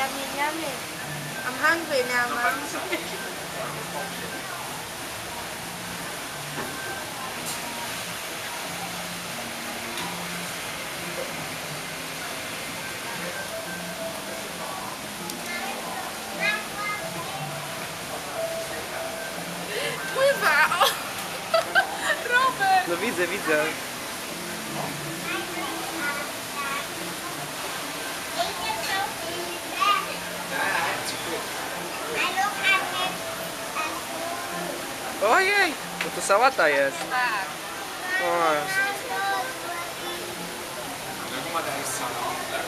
Yummy, yummy. I'm hungry now, Mom. Wow! Robert! No widzę, widzę. Ojej, bo tu sałata jest. Tak. O. Drugą ma jest sama, tak?